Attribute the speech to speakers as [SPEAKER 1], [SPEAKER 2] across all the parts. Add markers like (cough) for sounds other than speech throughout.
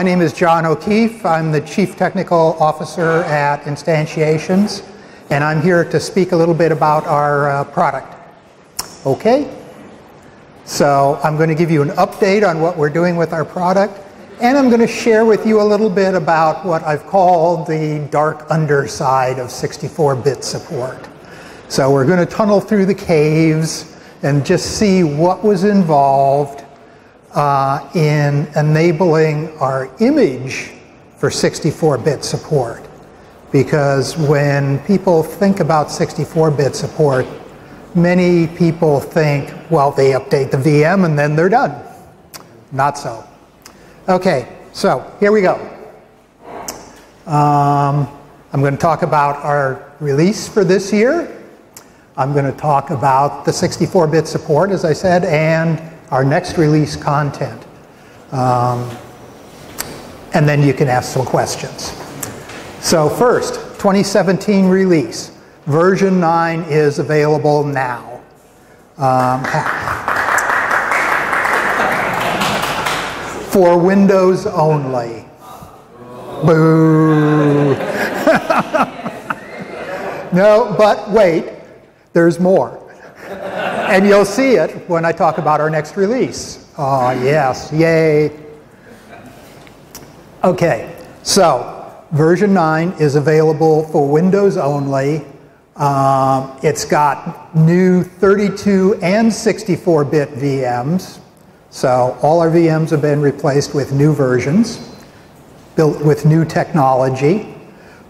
[SPEAKER 1] My name is John O'Keefe. I'm the Chief Technical Officer at Instantiations, and I'm here to speak a little bit about our uh, product. Okay? So I'm going to give you an update on what we're doing with our product, and I'm going to share with you a little bit about what I've called the dark underside of 64-bit support. So we're going to tunnel through the caves and just see what was involved uh, in enabling our image for 64-bit support. Because when people think about 64-bit support, many people think, well, they update the VM and then they're done. Not so. Okay, so here we go. Um, I'm going to talk about our release for this year. I'm going to talk about the 64-bit support, as I said, and our next release content. Um, and then you can ask some questions. So first, 2017 release. Version 9 is available now. Um, (laughs) for Windows only. Boo. (laughs) no, but wait, there's more and you'll see it when I talk about our next release. Oh, yes, yay. Okay, so version 9 is available for Windows only. Um, it's got new 32 and 64-bit VMs. So all our VMs have been replaced with new versions, built with new technology,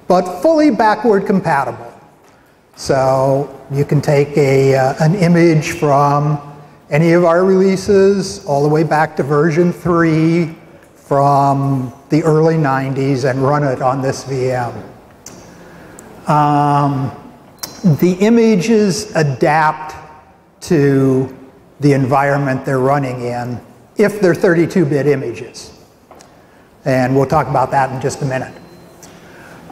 [SPEAKER 1] but fully backward compatible. So you can take a, uh, an image from any of our releases all the way back to version 3 from the early 90s and run it on this VM. Um, the images adapt to the environment they're running in if they're 32-bit images. And we'll talk about that in just a minute.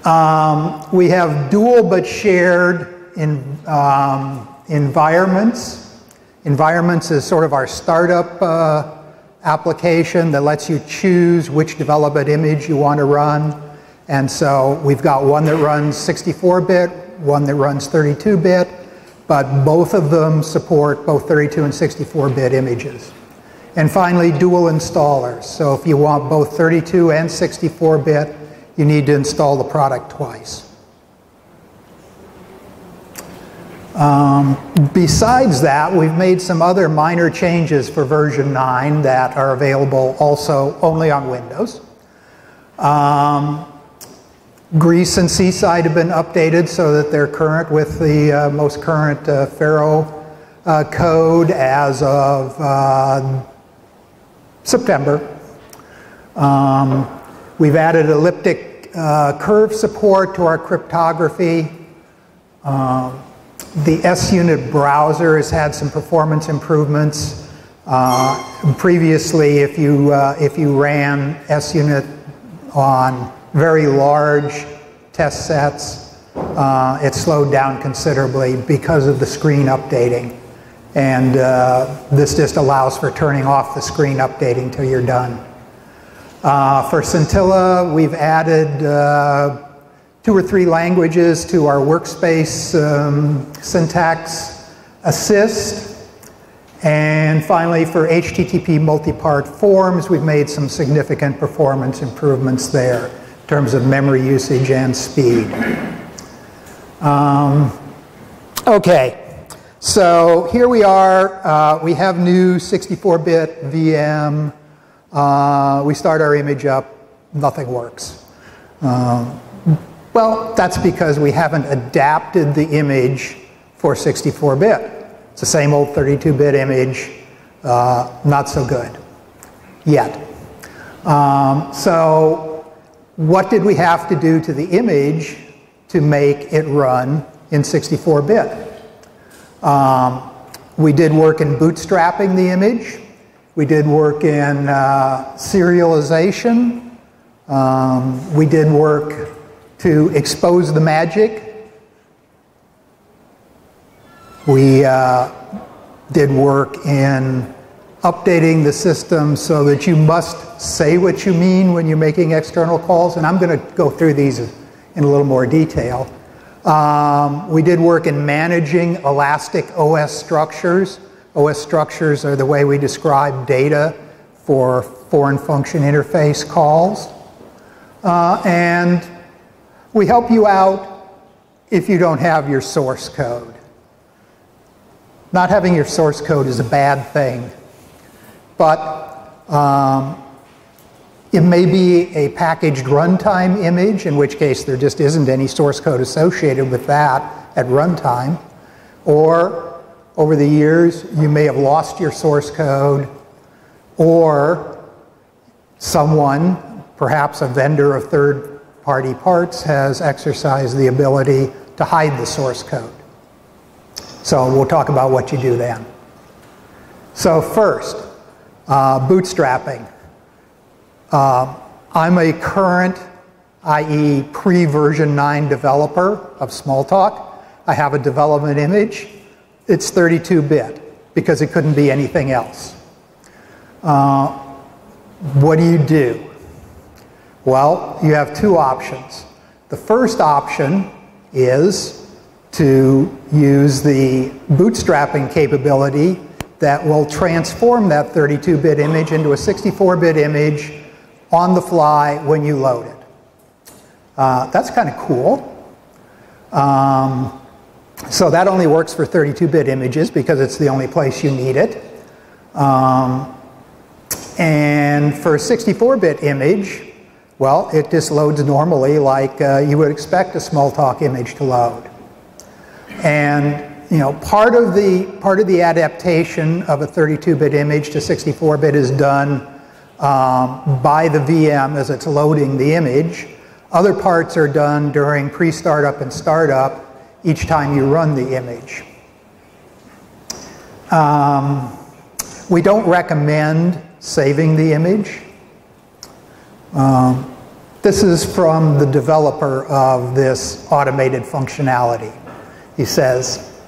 [SPEAKER 1] Um, we have dual but shared in, um, environments. Environments is sort of our startup uh, application that lets you choose which development image you want to run. And so we've got one that runs 64-bit, one that runs 32-bit, but both of them support both 32 and 64-bit images. And finally, dual installers. So if you want both 32 and 64-bit, you need to install the product twice. Um, besides that, we've made some other minor changes for version 9 that are available also only on Windows. Um, Grease and Seaside have been updated so that they're current with the uh, most current uh, Pharo uh, code as of uh, September. Um, we've added elliptic uh, curve support to our cryptography. Um, the SUnit browser has had some performance improvements. Uh, previously, if you, uh, if you ran SUnit on very large test sets, uh, it slowed down considerably because of the screen updating. And uh, this just allows for turning off the screen updating till you're done. Uh, for Scintilla, we've added uh, two or three languages to our workspace um, syntax assist. And finally, for HTTP multi-part forms, we've made some significant performance improvements there in terms of memory usage and speed. Um, okay, so here we are. Uh, we have new 64-bit VM. Uh, we start our image up, nothing works. Um, well, that's because we haven't adapted the image for 64-bit. It's the same old 32-bit image, uh, not so good yet. Um, so what did we have to do to the image to make it run in 64-bit? Um, we did work in bootstrapping the image. We did work in uh, serialization. Um, we did work to expose the magic. We uh, did work in updating the system so that you must say what you mean when you're making external calls, and I'm going to go through these in a little more detail. Um, we did work in managing elastic OS structures. OS structures are the way we describe data for foreign function interface calls. Uh, and we help you out if you don't have your source code. Not having your source code is a bad thing, but um, it may be a packaged runtime image, in which case there just isn't any source code associated with that at runtime. Or over the years, you may have lost your source code, or someone, perhaps a vendor of third party parts, has exercised the ability to hide the source code. So we'll talk about what you do then. So first, uh, bootstrapping. Uh, I'm a current, i.e. pre-version 9 developer of Smalltalk. I have a development image. It's 32-bit because it couldn't be anything else. Uh, what do you do? Well, you have two options. The first option is to use the bootstrapping capability that will transform that 32-bit image into a 64-bit image on the fly when you load it. Uh, that's kind of cool. Um, so that only works for 32-bit images because it's the only place you need it. Um, and for a 64-bit image, well, it just loads normally like uh, you would expect a Smalltalk image to load. And you know, part of the part of the adaptation of a 32-bit image to 64-bit is done um, by the VM as it's loading the image. Other parts are done during pre-startup and startup each time you run the image. Um, we don't recommend saving the image. Um, this is from the developer of this automated functionality. He says,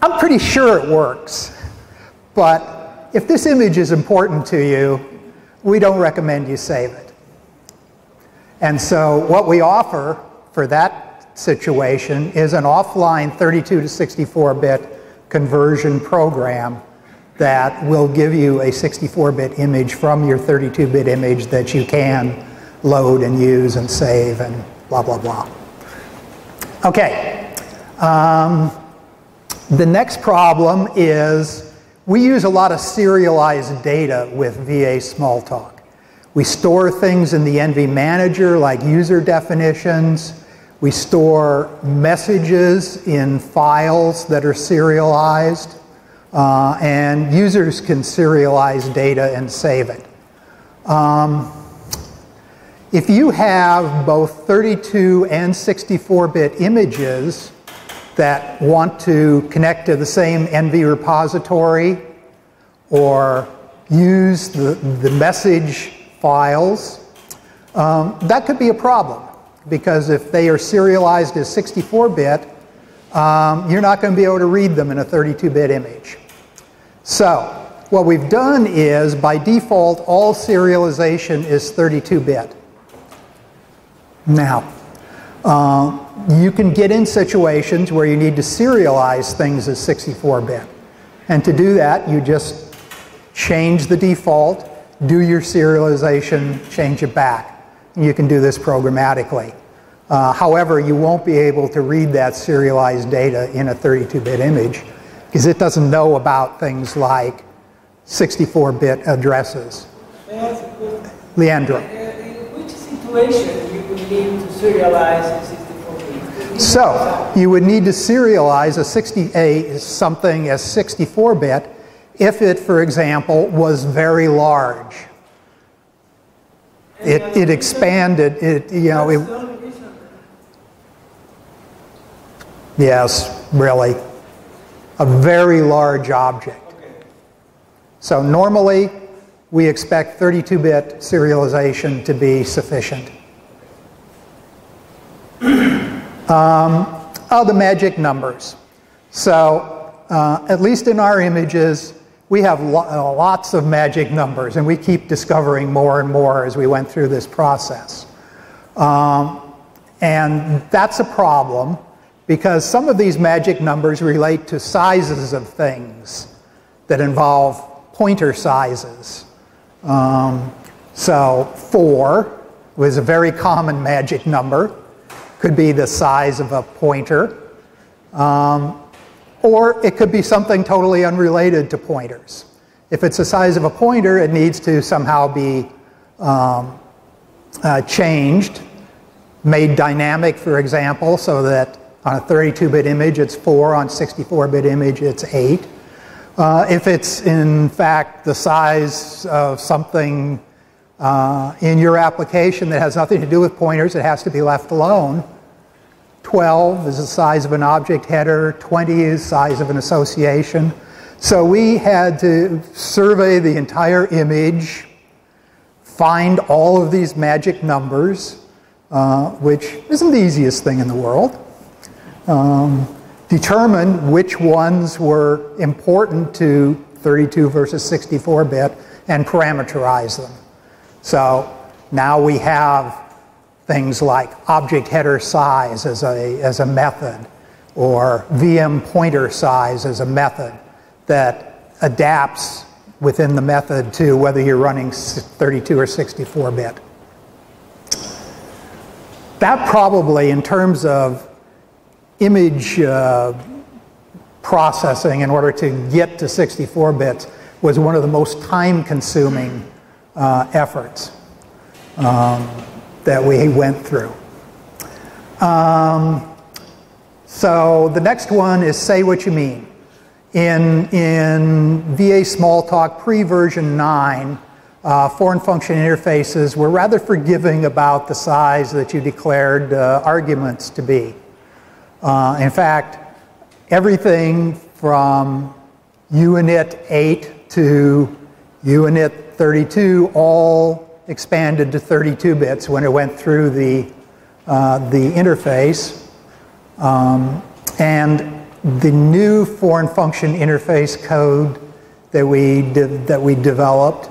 [SPEAKER 1] I'm pretty sure it works, but if this image is important to you, we don't recommend you save it. And so what we offer for that situation is an offline 32 to 64-bit conversion program that will give you a 64-bit image from your 32-bit image that you can load and use and save and blah, blah, blah. Okay. Um, the next problem is we use a lot of serialized data with VA Smalltalk. We store things in the ENVY Manager like user definitions. We store messages in files that are serialized. Uh, and users can serialize data and save it. Um, if you have both 32 and 64-bit images, that want to connect to the same ENVY repository or use the, the message files, um, that could be a problem because if they are serialized as 64-bit, um, you're not going to be able to read them in a 32-bit image. So what we've done is, by default, all serialization is 32-bit. Now, uh, you can get in situations where you need to serialize things as 64-bit. And to do that, you just change the default, do your serialization, change it back. You can do this programmatically. Uh, however, you won't be able to read that serialized data in a 32-bit image because it doesn't know about things like 64-bit addresses. Leandro.
[SPEAKER 2] In which situation you would need to serialize
[SPEAKER 1] so you would need to serialize a 60 a something as 64-bit if it, for example, was very large. It, it expanded. It you know it. Yes, really, a very large object. So normally, we expect 32-bit serialization to be sufficient. Um, oh, the magic numbers. So, uh, at least in our images, we have uh, lots of magic numbers, and we keep discovering more and more as we went through this process. Um, and that's a problem because some of these magic numbers relate to sizes of things that involve pointer sizes. Um, so 4 was a very common magic number, could be the size of a pointer. Um, or it could be something totally unrelated to pointers. If it's the size of a pointer, it needs to somehow be um, uh, changed, made dynamic, for example, so that on a 32-bit image it's 4, on 64-bit image it's 8. Uh, if it's in fact the size of something uh, in your application that has nothing to do with pointers, it has to be left alone. 12 is the size of an object header, 20 is size of an association. So we had to survey the entire image, find all of these magic numbers, uh, which isn't the easiest thing in the world. Um, determine which ones were important to 32 versus 64 bit and parameterize them. So now we have things like object header size as a, as a method or VM pointer size as a method that adapts within the method to whether you're running 32 or 64 bit. That probably, in terms of image uh, processing in order to get to 64 bits, was one of the most time consuming uh, efforts. Um, that we went through. Um, so the next one is say what you mean. In, in VA Smalltalk pre-version 9, uh, foreign function interfaces were rather forgiving about the size that you declared uh, arguments to be. Uh, in fact, everything from UINT 8 to UINT 32 all expanded to 32 bits when it went through the, uh, the interface. Um, and the new foreign function interface code that we, that we developed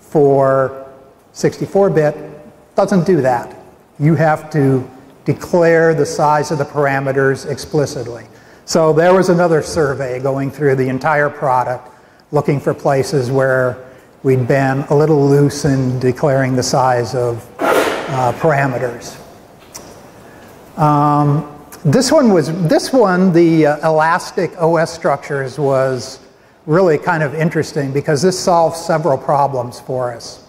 [SPEAKER 1] for 64-bit doesn't do that. You have to declare the size of the parameters explicitly. So there was another survey going through the entire product looking for places where we'd been a little loose in declaring the size of uh, parameters. Um, this one was, this one, the uh, elastic OS structures was really kind of interesting because this solved several problems for us.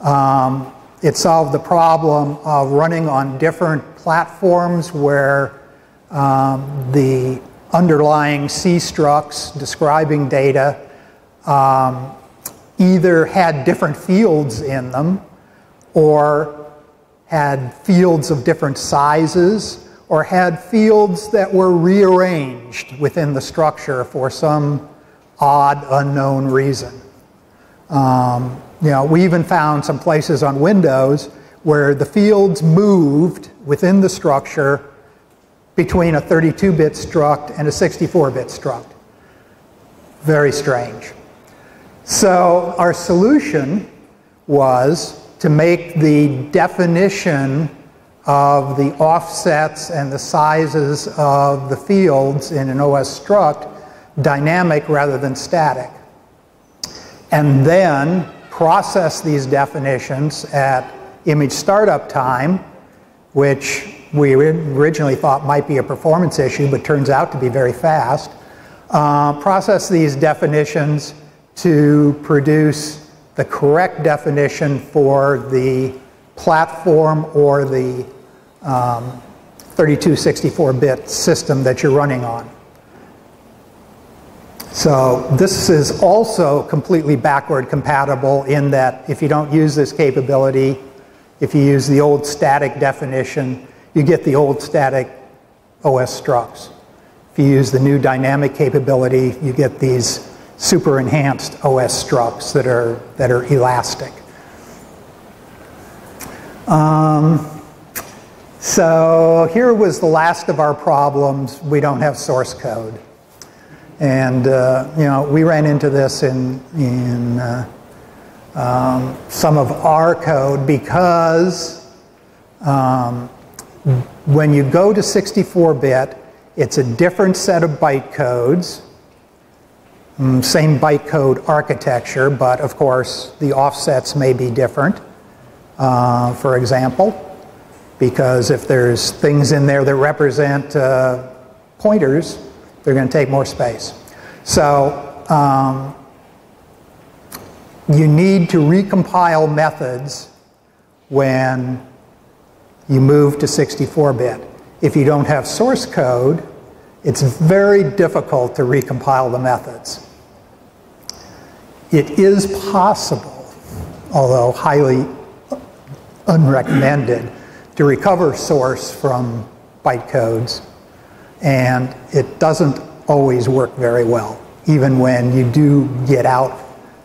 [SPEAKER 1] Um, it solved the problem of running on different platforms where um, the underlying C structs describing data um, either had different fields in them or had fields of different sizes or had fields that were rearranged within the structure for some odd unknown reason. Um, you know, we even found some places on Windows where the fields moved within the structure between a 32-bit struct and a 64-bit struct. Very strange. So our solution was to make the definition of the offsets and the sizes of the fields in an OS struct dynamic rather than static. And then process these definitions at image startup time, which we originally thought might be a performance issue, but turns out to be very fast. Uh, process these definitions to produce the correct definition for the platform or the 3264-bit um, system that you're running on. So this is also completely backward compatible in that if you don't use this capability, if you use the old static definition, you get the old static OS structs. If you use the new dynamic capability, you get these super enhanced OS structs that are, that are elastic. Um, so here was the last of our problems. We don't have source code. And, uh, you know, we ran into this in, in uh, um, some of our code because um, when you go to 64-bit, it's a different set of byte codes, same bytecode architecture, but of course the offsets may be different. Uh, for example, because if there's things in there that represent uh, pointers, they're going to take more space. So um, you need to recompile methods when you move to 64-bit. If you don't have source code, it's very difficult to recompile the methods. It is possible, although highly unrecommended, to recover source from byte codes, and it doesn't always work very well, even when you do get out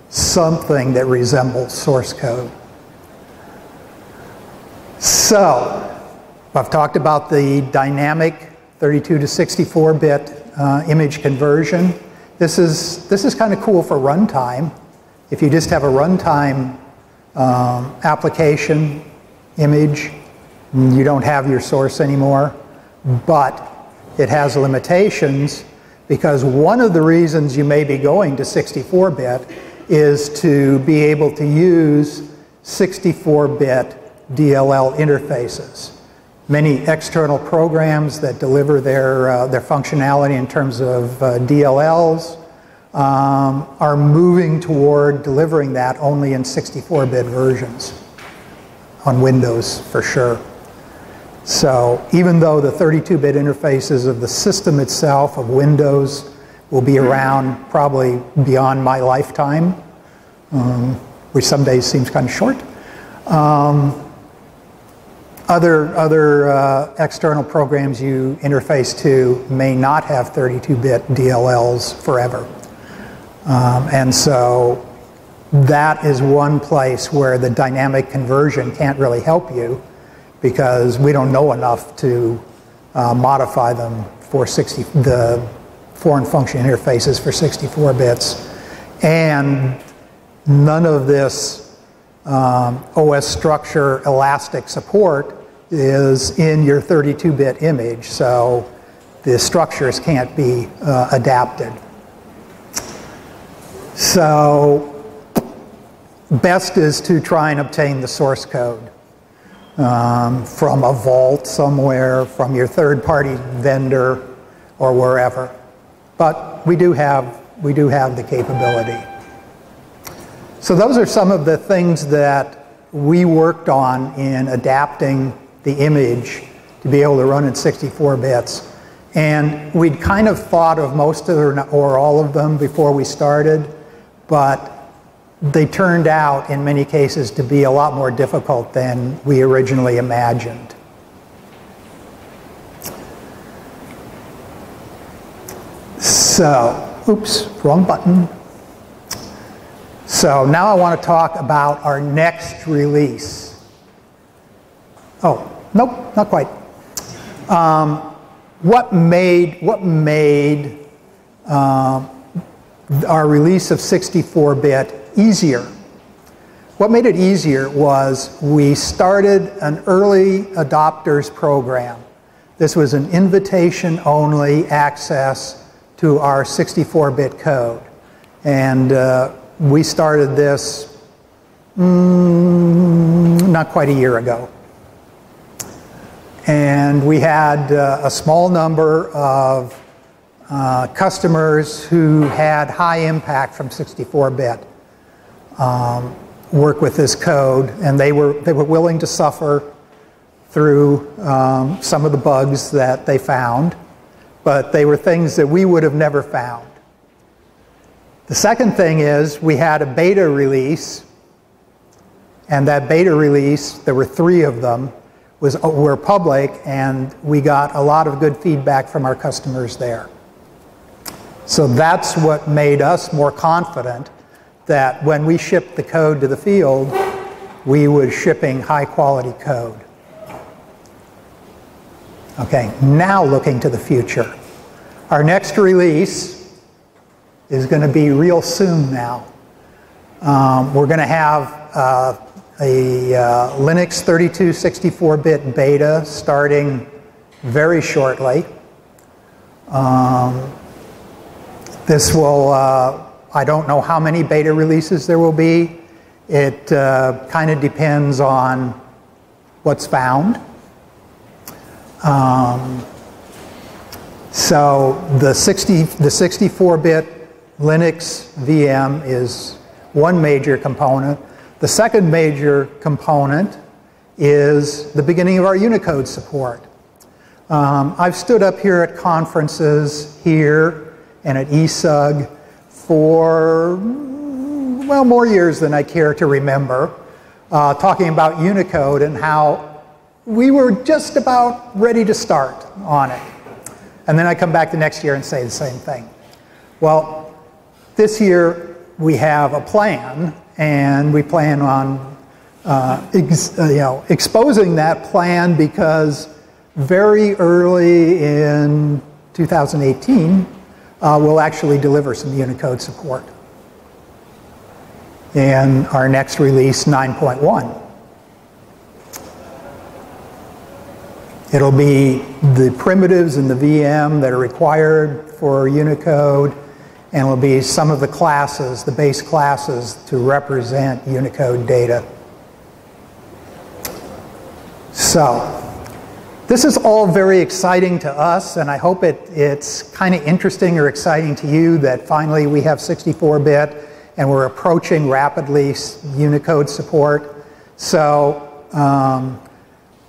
[SPEAKER 1] something that resembles source code. So, I've talked about the dynamic 32 to 64 bit uh, image conversion. This is, this is kind of cool for runtime. If you just have a runtime um, application image, you don't have your source anymore, but it has limitations because one of the reasons you may be going to 64-bit is to be able to use 64-bit DLL interfaces. Many external programs that deliver their, uh, their functionality in terms of uh, DLLs um, are moving toward delivering that only in 64-bit versions on Windows for sure. So even though the 32-bit interfaces of the system itself of Windows will be around probably beyond my lifetime, um, which some days seems kind of short, um, other, other uh, external programs you interface to may not have 32-bit DLLs forever. Um, and so that is one place where the dynamic conversion can't really help you because we don't know enough to uh, modify them for 60, the foreign function interfaces for 64 bits. And none of this um, OS structure elastic support is in your 32-bit image, so the structures can't be uh, adapted. So best is to try and obtain the source code um, from a vault somewhere, from your third-party vendor, or wherever. But we do have we do have the capability. So those are some of the things that we worked on in adapting the image to be able to run in 64 bits. And we'd kind of thought of most of them or all of them before we started, but they turned out in many cases to be a lot more difficult than we originally imagined. So, oops, wrong button. So now I want to talk about our next release. Oh, nope, not quite. Um, what made, what made uh, our release of 64-bit easier? What made it easier was we started an early adopters program. This was an invitation-only access to our 64-bit code. And uh, we started this mm, not quite a year ago. And we had uh, a small number of uh, customers who had high impact from 64-bit um, work with this code, and they were, they were willing to suffer through um, some of the bugs that they found, but they were things that we would have never found. The second thing is we had a beta release, and that beta release, there were three of them, was, were public, and we got a lot of good feedback from our customers there. So that's what made us more confident that when we shipped the code to the field, we were shipping high quality code. Okay, now looking to the future. Our next release is going to be real soon now. Um, we're going to have uh, a uh, Linux 3264-bit beta starting very shortly. Um, this will, uh, I don't know how many beta releases there will be. It uh, kind of depends on what's found. Um, so the 60, the 64-bit Linux VM is one major component. The second major component is the beginning of our Unicode support. Um, I've stood up here at conferences here and at ESUG for, well, more years than I care to remember, uh, talking about Unicode and how we were just about ready to start on it. And then I come back the next year and say the same thing. Well, this year we have a plan and we plan on uh, ex, uh, you know, exposing that plan because very early in 2018, uh, we'll actually deliver some Unicode support in our next release 9.1. It'll be the primitives in the VM that are required for Unicode and it'll be some of the classes, the base classes, to represent Unicode data. So, this is all very exciting to us, and I hope it, it's kind of interesting or exciting to you that finally we have 64-bit and we're approaching rapidly Unicode support. So, um,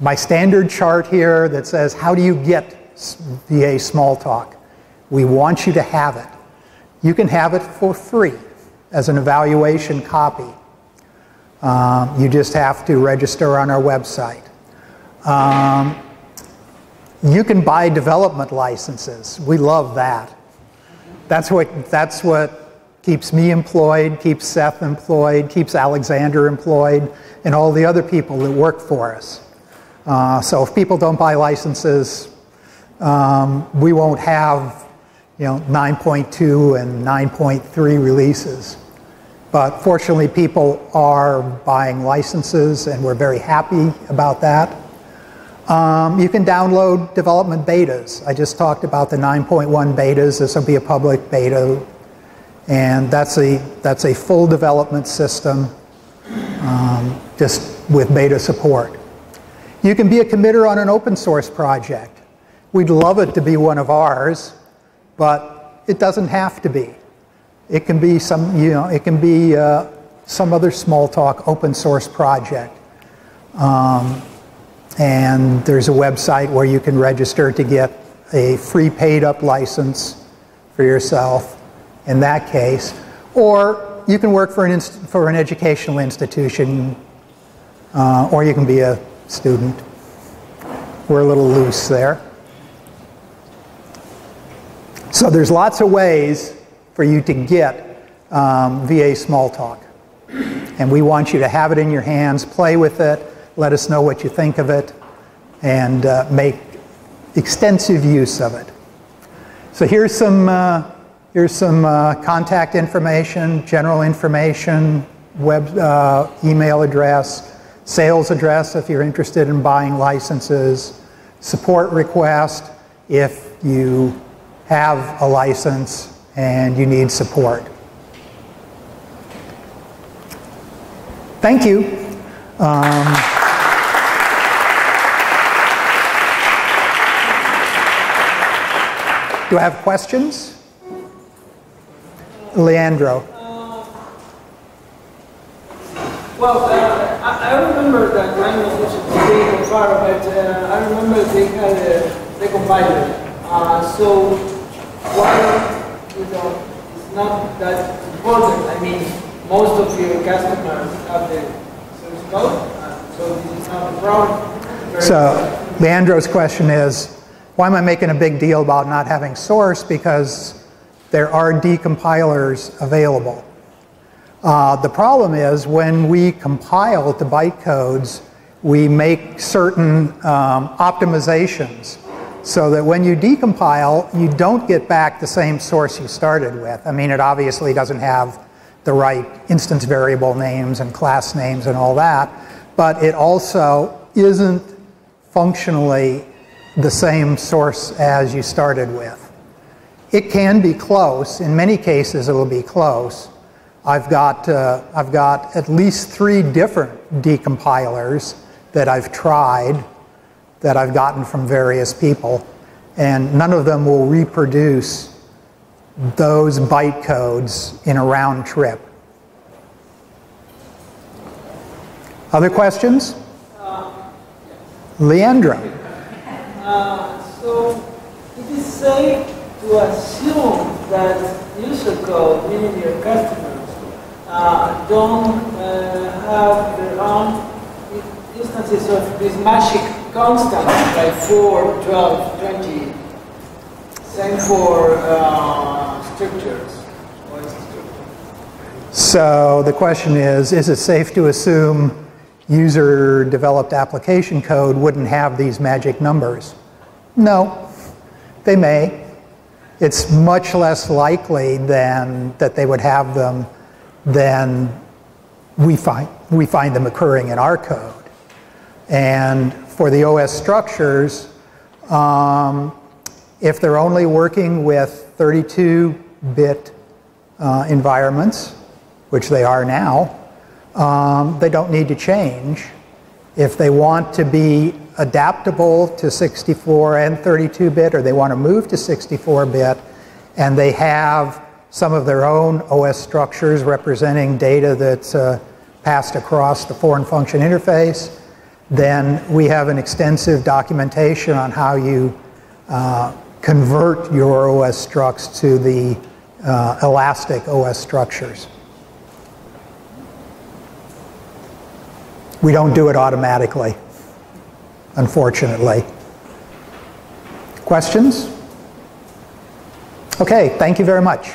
[SPEAKER 1] my standard chart here that says, how do you get VA Smalltalk? We want you to have it. You can have it for free as an evaluation copy. Um, you just have to register on our website. Um, you can buy development licenses. We love that. That's what, that's what keeps me employed, keeps Seth employed, keeps Alexander employed, and all the other people that work for us. Uh, so if people don't buy licenses, um, we won't have you know, 9.2 and 9.3 releases. But fortunately, people are buying licenses, and we're very happy about that. Um, you can download development betas. I just talked about the 9.1 betas. This will be a public beta, and that's a, that's a full development system um, just with beta support. You can be a committer on an open source project. We'd love it to be one of ours but it doesn't have to be. It can be some, you know, it can be uh, some other Smalltalk open source project. Um, and there's a website where you can register to get a free paid up license for yourself in that case. Or you can work for an, for an educational institution, uh, or you can be a student. We're a little loose there. So there's lots of ways for you to get um, VA Smalltalk. And we want you to have it in your hands, play with it, let us know what you think of it, and uh, make extensive use of it. So here's some, uh, here's some uh, contact information, general information, web uh, email address, sales address if you're interested in buying licenses, support request if you have a license and you need support. Thank you. Um, do I have questions? Leandro.
[SPEAKER 2] Uh, well, uh, I, I, remember that of was far, but uh, I remember they had a, they compiled uh, so why you it's not that important. I mean, most of your customers have the source code, so this is not a problem.
[SPEAKER 1] So Leandro's question is, why am I making a big deal about not having source? Because there are decompilers available. Uh, the problem is when we compile to bytecodes, we make certain um, optimizations so that when you decompile, you don't get back the same source you started with. I mean, it obviously doesn't have the right instance variable names and class names and all that, but it also isn't functionally the same source as you started with. It can be close. In many cases, it will be close. I've got, uh, I've got at least three different decompilers that I've tried that I've gotten from various people, and none of them will reproduce those byte codes in a round trip. Other questions?
[SPEAKER 2] Uh,
[SPEAKER 1] Leandro.
[SPEAKER 2] Uh, so it is safe to assume that user code, meaning your customers, uh, don't uh, have their own instances of this magic constant, like 4, 12, 20. Same for uh, structures.
[SPEAKER 1] So the question is, is it safe to assume user developed application code wouldn't have these magic numbers? No, they may. It's much less likely than that they would have them than we find, we find them occurring in our code. And for the OS structures, um, if they're only working with 32-bit uh, environments, which they are now, um, they don't need to change. If they want to be adaptable to 64 and 32-bit, or they want to move to 64-bit, and they have some of their own OS structures representing data that's uh, passed across the foreign function interface, then we have an extensive documentation on how you uh, convert your OS structs to the uh, elastic OS structures. We don't do it automatically, unfortunately. Questions? Okay, thank you very much.